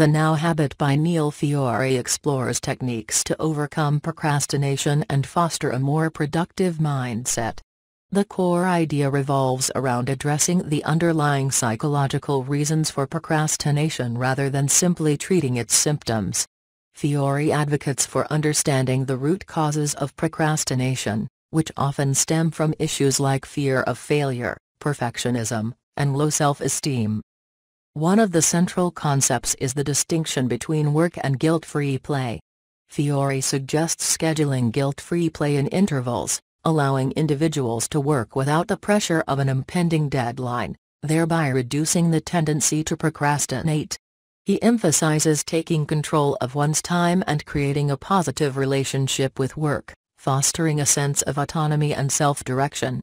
The Now Habit by Neil Fiore explores techniques to overcome procrastination and foster a more productive mindset. The core idea revolves around addressing the underlying psychological reasons for procrastination rather than simply treating its symptoms. Fiore advocates for understanding the root causes of procrastination, which often stem from issues like fear of failure, perfectionism, and low self-esteem. One of the central concepts is the distinction between work and guilt-free play. Fiore suggests scheduling guilt-free play in intervals, allowing individuals to work without the pressure of an impending deadline, thereby reducing the tendency to procrastinate. He emphasizes taking control of one's time and creating a positive relationship with work, fostering a sense of autonomy and self-direction.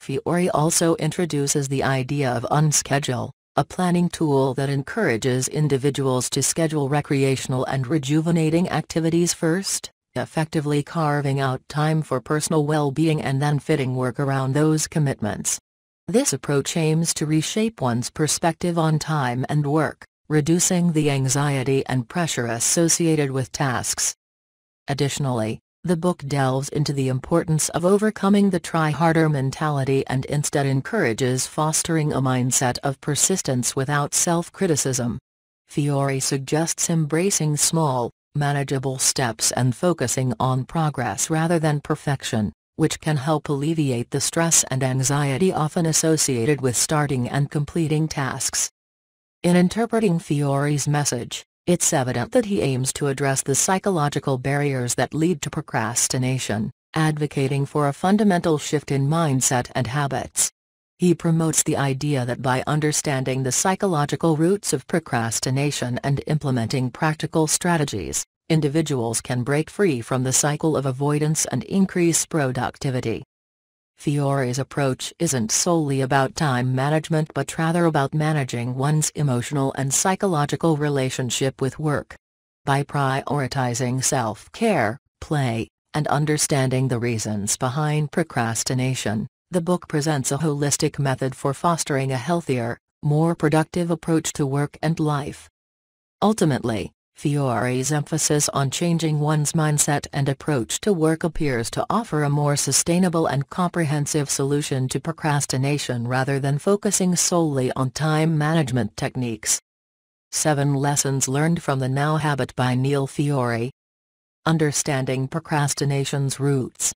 Fiore also introduces the idea of unschedule, a planning tool that encourages individuals to schedule recreational and rejuvenating activities first, effectively carving out time for personal well-being and then fitting work around those commitments. This approach aims to reshape one's perspective on time and work, reducing the anxiety and pressure associated with tasks. Additionally, the book delves into the importance of overcoming the try-harder mentality and instead encourages fostering a mindset of persistence without self-criticism. Fiore suggests embracing small, manageable steps and focusing on progress rather than perfection, which can help alleviate the stress and anxiety often associated with starting and completing tasks. In interpreting Fiore's message, it's evident that he aims to address the psychological barriers that lead to procrastination, advocating for a fundamental shift in mindset and habits. He promotes the idea that by understanding the psychological roots of procrastination and implementing practical strategies, individuals can break free from the cycle of avoidance and increase productivity. Fiore's approach isn't solely about time management but rather about managing one's emotional and psychological relationship with work. By prioritizing self-care, play, and understanding the reasons behind procrastination, the book presents a holistic method for fostering a healthier, more productive approach to work and life. Ultimately, Fiore's emphasis on changing one's mindset and approach to work appears to offer a more sustainable and comprehensive solution to procrastination rather than focusing solely on time management techniques. 7 Lessons Learned from the Now Habit by Neil Fiore Understanding procrastination's roots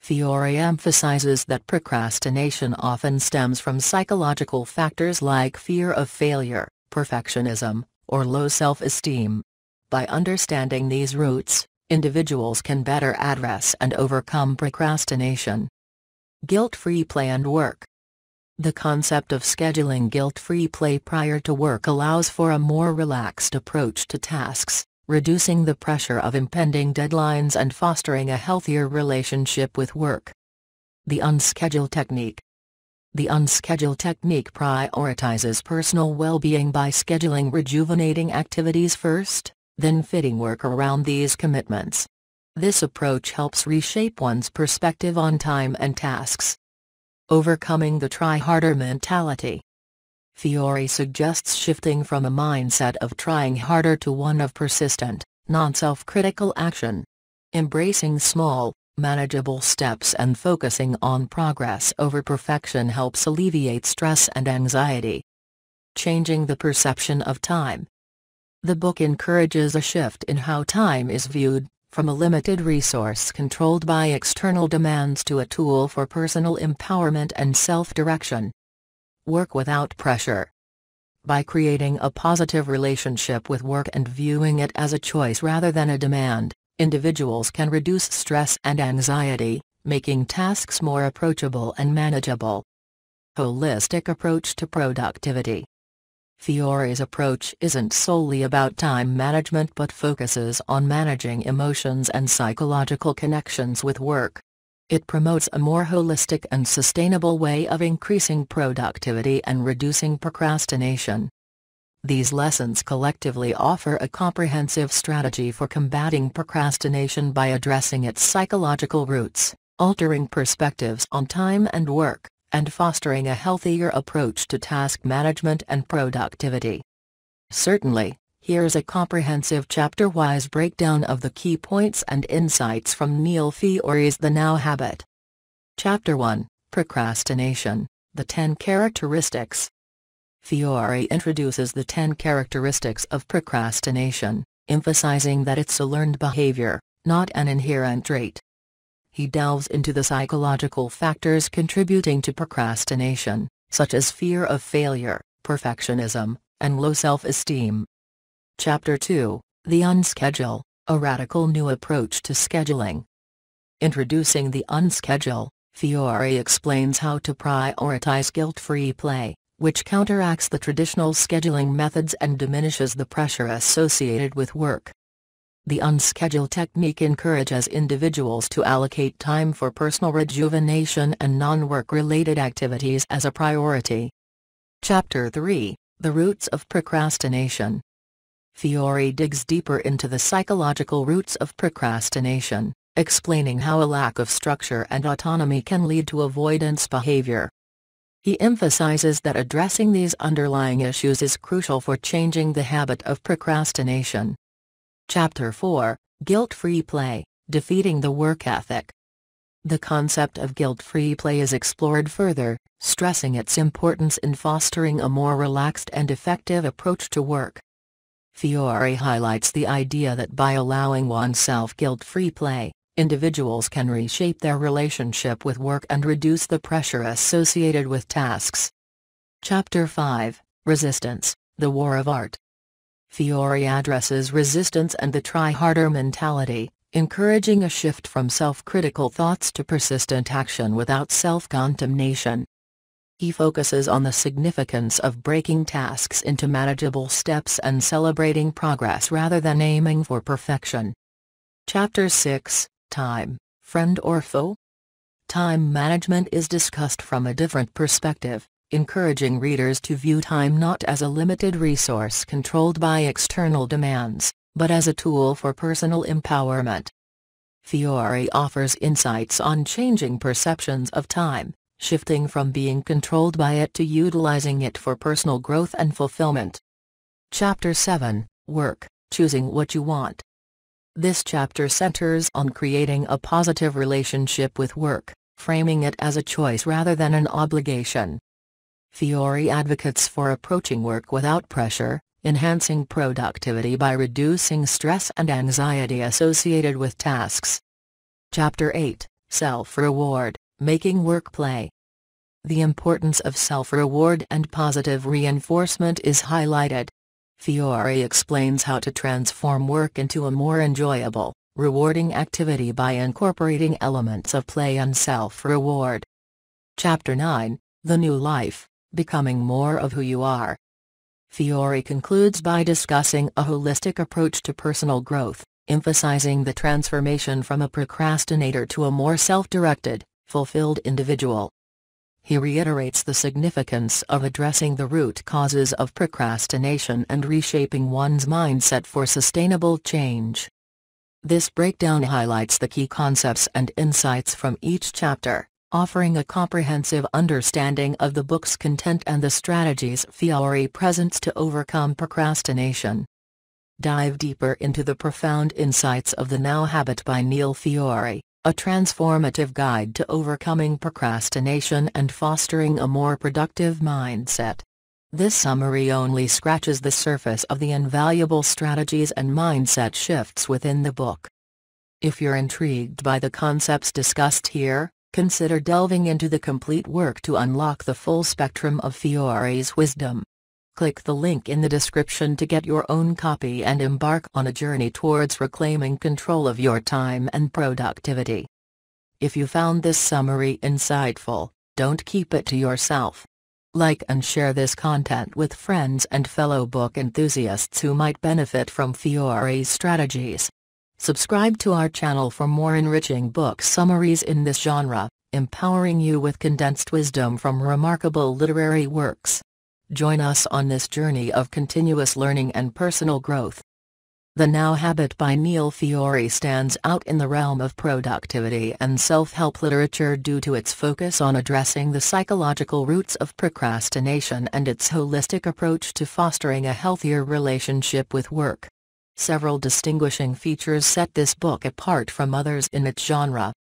Fiore emphasizes that procrastination often stems from psychological factors like fear of failure, perfectionism, or low self-esteem. By understanding these roots, individuals can better address and overcome procrastination. Guilt-free play and work. The concept of scheduling guilt-free play prior to work allows for a more relaxed approach to tasks, reducing the pressure of impending deadlines and fostering a healthier relationship with work. The unscheduled technique. The unscheduled technique prioritizes personal well-being by scheduling rejuvenating activities first, then fitting work around these commitments. This approach helps reshape one's perspective on time and tasks. Overcoming the try-harder mentality. Fiore suggests shifting from a mindset of trying harder to one of persistent, non-self-critical action. Embracing small, manageable steps and focusing on progress over perfection helps alleviate stress and anxiety. Changing the perception of time. The book encourages a shift in how time is viewed, from a limited resource controlled by external demands to a tool for personal empowerment and self-direction. Work without pressure. By creating a positive relationship with work and viewing it as a choice rather than a demand, individuals can reduce stress and anxiety, making tasks more approachable and manageable. Holistic approach to productivity. Fiore's approach isn't solely about time management but focuses on managing emotions and psychological connections with work. It promotes a more holistic and sustainable way of increasing productivity and reducing procrastination. These lessons collectively offer a comprehensive strategy for combating procrastination by addressing its psychological roots, altering perspectives on time and work, and fostering a healthier approach to task management and productivity. Certainly, Here's a comprehensive chapter-wise breakdown of the key points and insights from Neil Fiore's The Now Habit. Chapter 1, Procrastination, The 10 Characteristics. Fiore introduces the 10 characteristics of procrastination, emphasizing that it's a learned behavior, not an inherent trait. He delves into the psychological factors contributing to procrastination, such as fear of failure, perfectionism, and low self-esteem. Chapter 2, The Unschedule, a radical new approach to scheduling. Introducing the unschedule, Fiore explains how to prioritize guilt-free play, which counteracts the traditional scheduling methods and diminishes the pressure associated with work. The unscheduled technique encourages individuals to allocate time for personal rejuvenation and non-work related activities as a priority. Chapter 3, The Roots of Procrastination Fiore digs deeper into the psychological roots of procrastination, explaining how a lack of structure and autonomy can lead to avoidance behavior. He emphasizes that addressing these underlying issues is crucial for changing the habit of procrastination. Chapter 4, Guilt-Free Play, Defeating the Work Ethic. The concept of guilt-free play is explored further, stressing its importance in fostering a more relaxed and effective approach to work. Fiore highlights the idea that by allowing oneself guilt-free play, individuals can reshape their relationship with work and reduce the pressure associated with tasks. Chapter 5, Resistance, The War of Art. Fiore addresses resistance and the try-harder mentality, encouraging a shift from self-critical thoughts to persistent action without self-condemnation. He focuses on the significance of breaking tasks into manageable steps and celebrating progress rather than aiming for perfection. Chapter 6, Time, friend or foe? Time management is discussed from a different perspective, encouraging readers to view time not as a limited resource controlled by external demands, but as a tool for personal empowerment. Fiore offers insights on changing perceptions of time, shifting from being controlled by it to utilizing it for personal growth and fulfillment. Chapter 7, Work, Choosing What You Want. This chapter centers on creating a positive relationship with work, framing it as a choice rather than an obligation. Fiore advocates for approaching work without pressure, enhancing productivity by reducing stress and anxiety associated with tasks. Chapter 8, Self-Reward, Making Work Play. The importance of self-reward and positive reinforcement is highlighted. Fiore explains how to transform work into a more enjoyable, rewarding activity by incorporating elements of play and self-reward. Chapter 9, The New Life, Becoming More of Who You Are. Fiore concludes by discussing a holistic approach to personal growth, emphasizing the transformation from a procrastinator to a more self-directed, fulfilled individual. He reiterates the significance of addressing the root causes of procrastination and reshaping one's mindset for sustainable change. This breakdown highlights the key concepts and insights from each chapter, offering a comprehensive understanding of the book's content and the strategies Fiore presents to overcome procrastination. Dive deeper into the profound insights of the Now Habit by Neil Fiore a transformative guide to overcoming procrastination and fostering a more productive mindset. This summary only scratches the surface of the invaluable strategies and mindset shifts within the book. If you're intrigued by the concepts discussed here, consider delving into the complete work to unlock the full spectrum of Fiore's wisdom. Click the link in the description to get your own copy and embark on a journey towards reclaiming control of your time and productivity. If you found this summary insightful, don't keep it to yourself. Like and share this content with friends and fellow book enthusiasts who might benefit from Fiore's strategies. Subscribe to our channel for more enriching book summaries in this genre, empowering you with condensed wisdom from remarkable literary works. Join us on this journey of continuous learning and personal growth. The Now Habit by Neil Fiore stands out in the realm of productivity and self-help literature due to its focus on addressing the psychological roots of procrastination and its holistic approach to fostering a healthier relationship with work. Several distinguishing features set this book apart from others in its genre.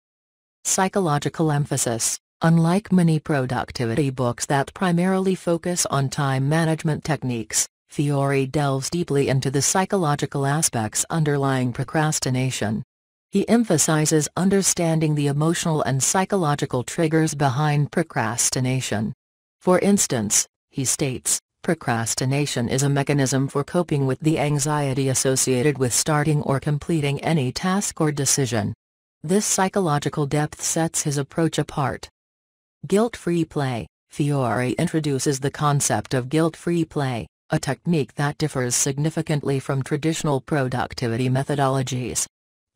Psychological emphasis Unlike many productivity books that primarily focus on time management techniques, Fiore delves deeply into the psychological aspects underlying procrastination. He emphasizes understanding the emotional and psychological triggers behind procrastination. For instance, he states, procrastination is a mechanism for coping with the anxiety associated with starting or completing any task or decision. This psychological depth sets his approach apart. Guilt-free play Fiore introduces the concept of guilt-free play, a technique that differs significantly from traditional productivity methodologies.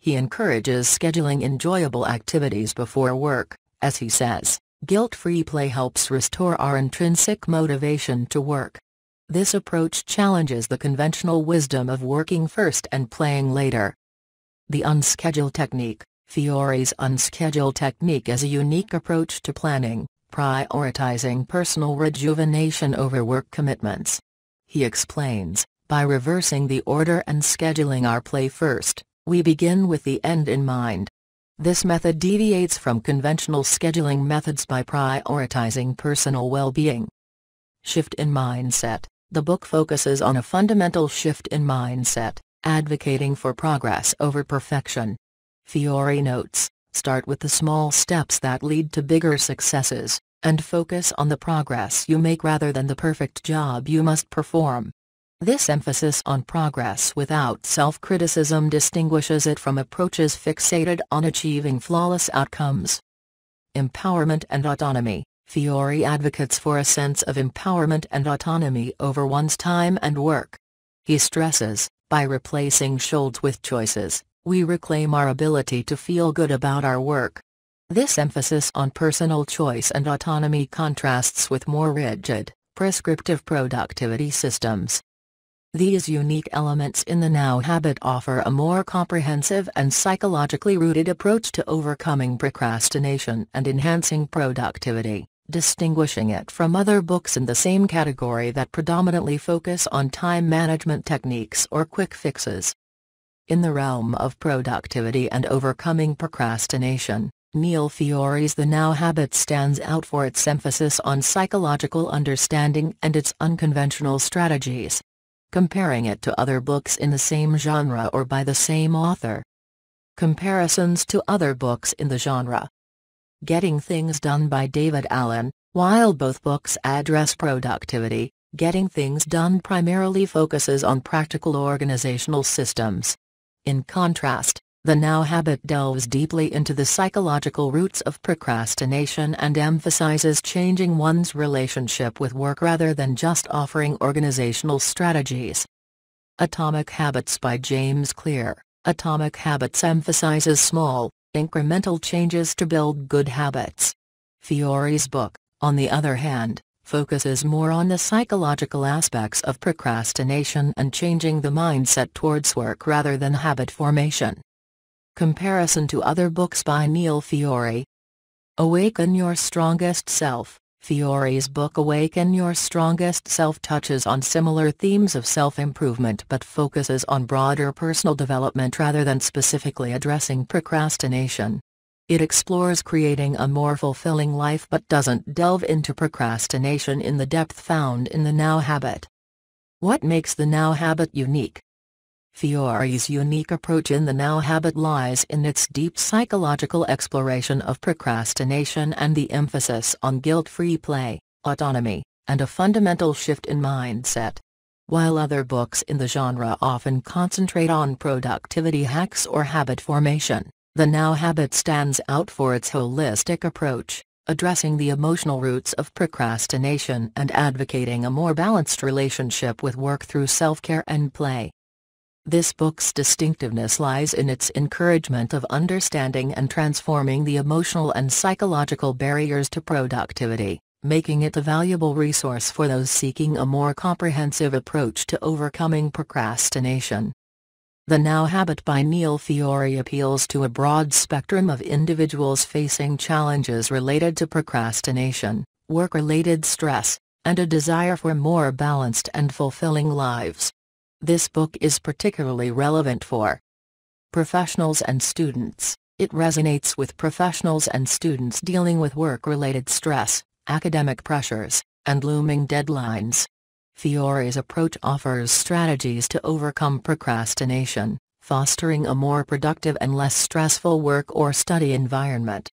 He encourages scheduling enjoyable activities before work, as he says, guilt-free play helps restore our intrinsic motivation to work. This approach challenges the conventional wisdom of working first and playing later. The unscheduled technique Fiore's unscheduled technique is a unique approach to planning, prioritizing personal rejuvenation over work commitments. He explains, by reversing the order and scheduling our play first, we begin with the end in mind. This method deviates from conventional scheduling methods by prioritizing personal well-being. Shift in Mindset The book focuses on a fundamental shift in mindset, advocating for progress over perfection. Fiore notes, start with the small steps that lead to bigger successes and focus on the progress you make rather than the perfect job you must perform. This emphasis on progress without self-criticism distinguishes it from approaches fixated on achieving flawless outcomes. Empowerment and Autonomy Fiore advocates for a sense of empowerment and autonomy over one's time and work. He stresses, by replacing shoulds with choices, we reclaim our ability to feel good about our work. This emphasis on personal choice and autonomy contrasts with more rigid, prescriptive productivity systems. These unique elements in the Now habit offer a more comprehensive and psychologically rooted approach to overcoming procrastination and enhancing productivity, distinguishing it from other books in the same category that predominantly focus on time management techniques or quick fixes. In the realm of productivity and overcoming procrastination, Neil Fiore's The Now Habit stands out for its emphasis on psychological understanding and its unconventional strategies. Comparing it to other books in the same genre or by the same author. Comparisons to other books in the genre. Getting Things Done by David Allen, while both books address productivity, Getting Things Done primarily focuses on practical organizational systems. In contrast, the Now habit delves deeply into the psychological roots of procrastination and emphasizes changing one's relationship with work rather than just offering organizational strategies. Atomic Habits by James Clear Atomic Habits emphasizes small, incremental changes to build good habits. Fiore's book, on the other hand, focuses more on the psychological aspects of procrastination and changing the mindset towards work rather than habit formation. Comparison to other books by Neil Fiore Awaken Your Strongest Self Fiore's book Awaken Your Strongest Self touches on similar themes of self-improvement but focuses on broader personal development rather than specifically addressing procrastination. It explores creating a more fulfilling life but doesn't delve into procrastination in the depth found in the Now habit. What makes the Now habit unique? Fiore's unique approach in the Now habit lies in its deep psychological exploration of procrastination and the emphasis on guilt-free play, autonomy, and a fundamental shift in mindset. While other books in the genre often concentrate on productivity hacks or habit formation, the Now habit stands out for its holistic approach, addressing the emotional roots of procrastination and advocating a more balanced relationship with work through self-care and play. This book's distinctiveness lies in its encouragement of understanding and transforming the emotional and psychological barriers to productivity, making it a valuable resource for those seeking a more comprehensive approach to overcoming procrastination. The Now Habit by Neil Fiore appeals to a broad spectrum of individuals facing challenges related to procrastination, work-related stress, and a desire for more balanced and fulfilling lives. This book is particularly relevant for professionals and students. It resonates with professionals and students dealing with work-related stress, academic pressures, and looming deadlines. Fiore's approach offers strategies to overcome procrastination, fostering a more productive and less stressful work or study environment.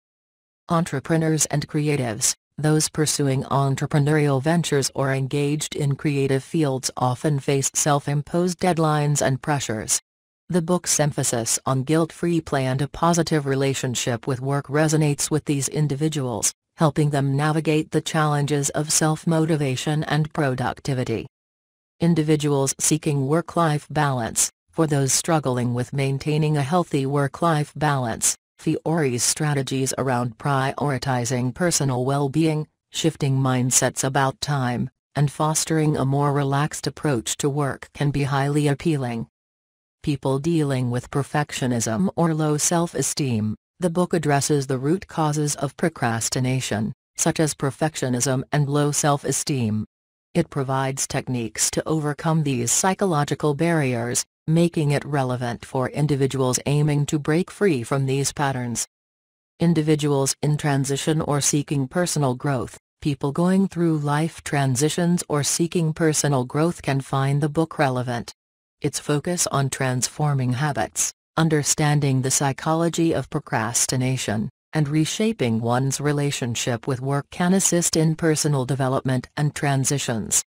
Entrepreneurs and creatives, those pursuing entrepreneurial ventures or engaged in creative fields often face self-imposed deadlines and pressures. The book's emphasis on guilt-free play and a positive relationship with work resonates with these individuals, helping them navigate the challenges of self-motivation and productivity. Individuals seeking work-life balance, for those struggling with maintaining a healthy work-life balance, Fiore's strategies around prioritizing personal well-being, shifting mindsets about time, and fostering a more relaxed approach to work can be highly appealing. People dealing with perfectionism or low self-esteem, the book addresses the root causes of procrastination, such as perfectionism and low self-esteem. It provides techniques to overcome these psychological barriers, making it relevant for individuals aiming to break free from these patterns. Individuals in transition or seeking personal growth, people going through life transitions or seeking personal growth can find the book relevant. Its focus on transforming habits, understanding the psychology of procrastination, and reshaping one's relationship with work can assist in personal development and transitions.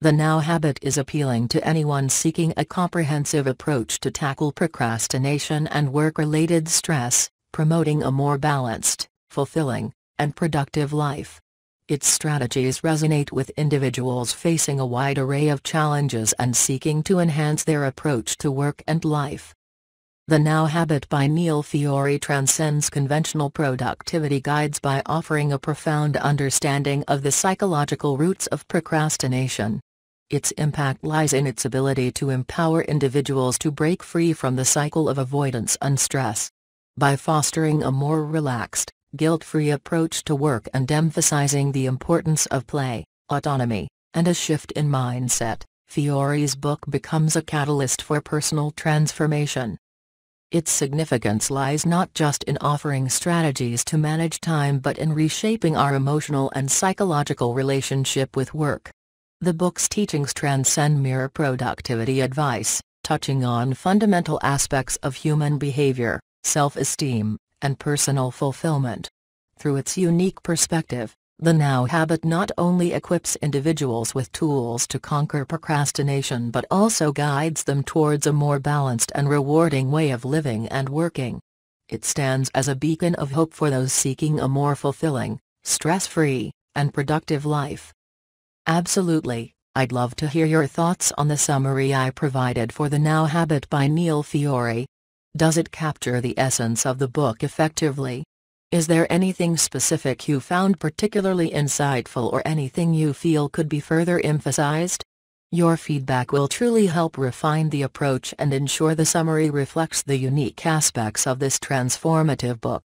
The Now Habit is appealing to anyone seeking a comprehensive approach to tackle procrastination and work-related stress, promoting a more balanced, fulfilling, and productive life. Its strategies resonate with individuals facing a wide array of challenges and seeking to enhance their approach to work and life. The Now Habit by Neil Fiore transcends conventional productivity guides by offering a profound understanding of the psychological roots of procrastination. Its impact lies in its ability to empower individuals to break free from the cycle of avoidance and stress. By fostering a more relaxed, guilt-free approach to work and emphasizing the importance of play, autonomy, and a shift in mindset, Fiore's book becomes a catalyst for personal transformation. Its significance lies not just in offering strategies to manage time but in reshaping our emotional and psychological relationship with work. The book's teachings transcend mere productivity advice, touching on fundamental aspects of human behavior, self-esteem, and personal fulfillment. Through its unique perspective, the Now Habit not only equips individuals with tools to conquer procrastination but also guides them towards a more balanced and rewarding way of living and working. It stands as a beacon of hope for those seeking a more fulfilling, stress-free, and productive life. Absolutely, I'd love to hear your thoughts on the summary I provided for The Now Habit by Neil Fiore. Does it capture the essence of the book effectively? Is there anything specific you found particularly insightful or anything you feel could be further emphasized? Your feedback will truly help refine the approach and ensure the summary reflects the unique aspects of this transformative book.